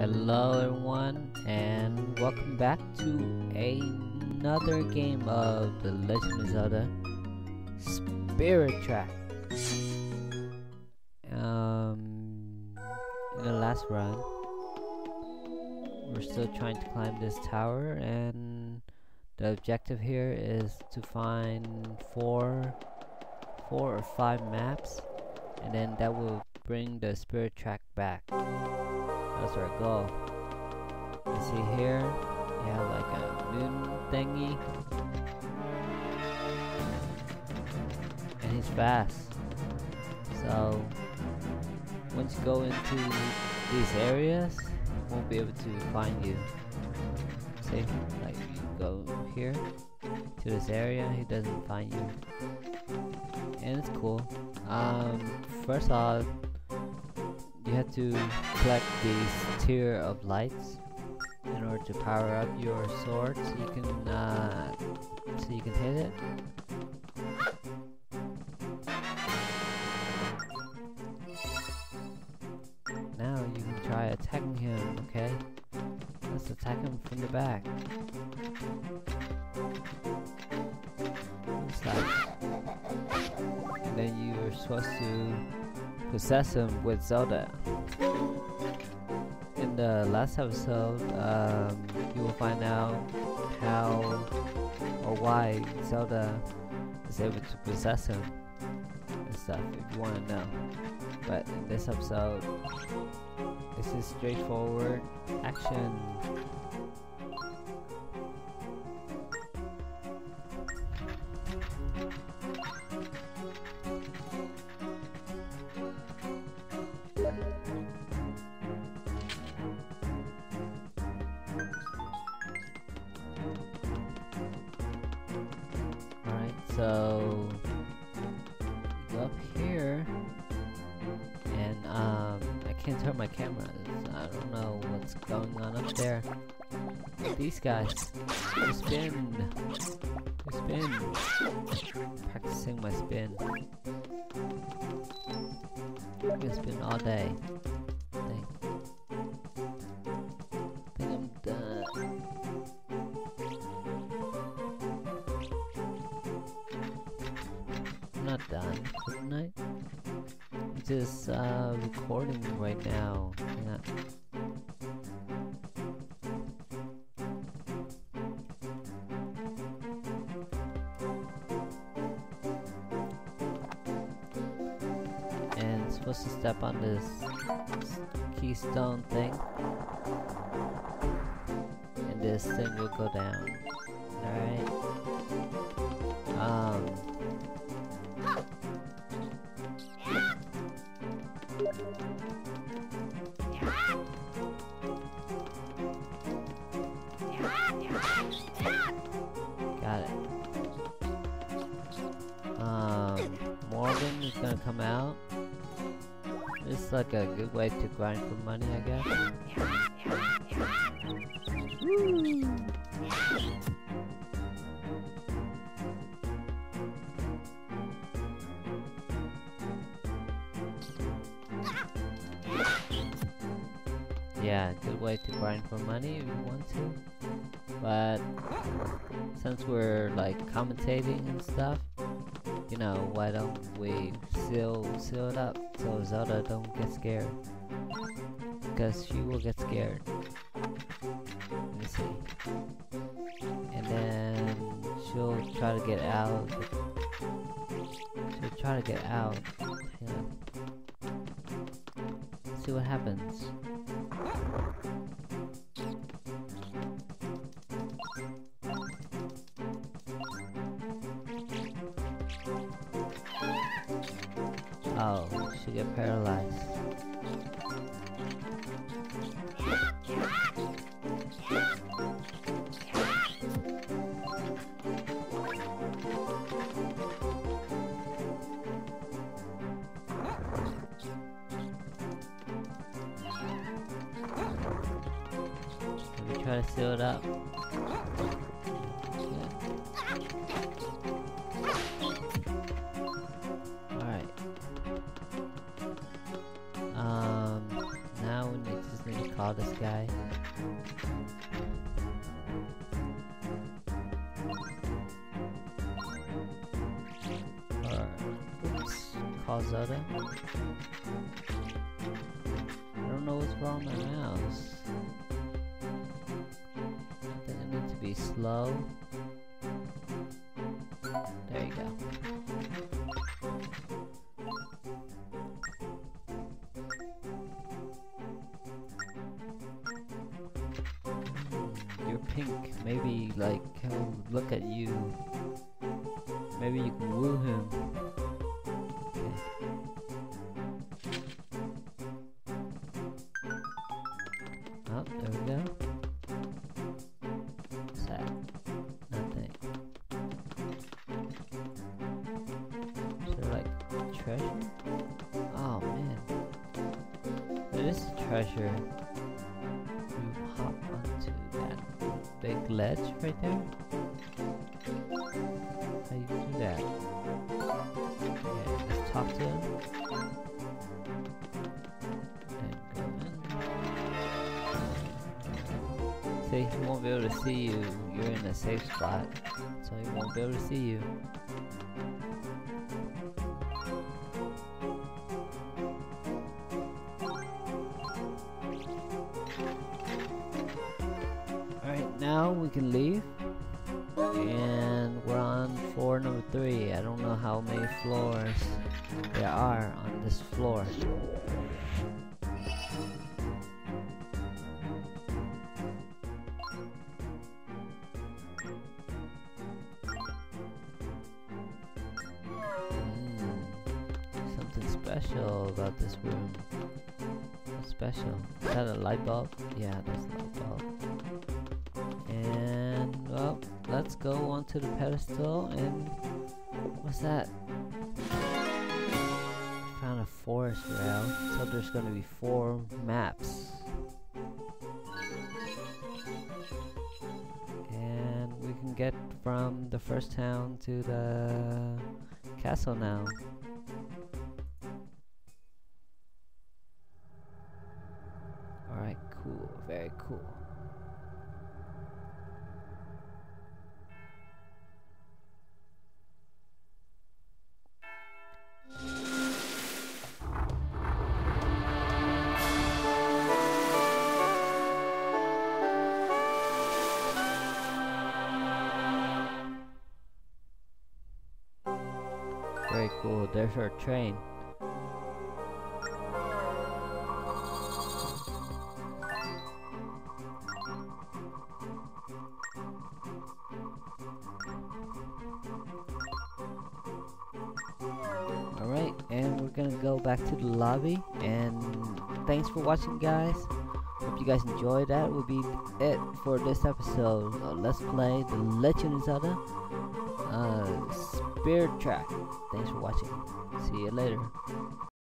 Hello everyone and welcome back to another game of The Legend of Zelda Spirit Track. Um, in the last run, we're still trying to climb this tower and the objective here is to find four, four or five maps and then that will bring the spirit track back. That's our goal. You see here, you have like a moon thingy. And he's fast. So, once you go into these areas, won't be able to find you. See, like you go here to this area, he doesn't find you. And it's cool. Um, first off, you have to collect these tears of light in order to power up your sword so you can uh, so you can hit it. Now you can try attacking him, okay? Let's attack him from the back. And then you're supposed to possess him with Zelda. In the last episode, um, you will find out how or why Zelda is able to possess him and stuff if you want to know. But in this episode, this is straightforward action. So go up here and um I can't turn my camera. I don't know what's going on up there. These guys, spin, spin. Practicing my spin. I can spin all day. Not done, couldn't I? I'm just uh, recording right now. Yeah. And supposed to step on this keystone thing. And this thing will go down. Alright. Um It's like a good way to grind for money, I guess. Yeah, good way to grind for money if you want to. But since we're like commentating and stuff, you know, why don't we seal seal it up so Zelda don't get scared? Because she will get scared. Let me see. And then she'll try to get out. She'll try to get out. Yeah. See what happens. Get paralyzed. Let me try to seal it up. Call this guy. I don't know what's wrong with my mouse. I need to be slow. Pink. Maybe like he'll look at you. Maybe you can woo him. Okay. Oh, there we go. What's that? Nothing. Is there like treasure? Oh man. It is treasure. Ledge right there. How you do that? Okay, let's talk to him. See, he won't be able to see you. You're in a safe spot, so he won't be able to see you. Now we can leave. And we're on floor number three. I don't know how many floors there are on this floor. Mm, something special about this room. What's special? Is that a light bulb? Yeah, that's a light bulb. Well, let's go onto the pedestal and what's that? Found a forest rail, so there's gonna be four maps. And we can get from the first town to the castle now. Alright, cool, very cool. Train. Alright, and we're gonna go back to the lobby. And thanks for watching, guys. Hope you guys enjoyed that. Will be it for this episode of Let's Play The Legend of Zelda uh, Spirit Track. Thanks for watching. See you later.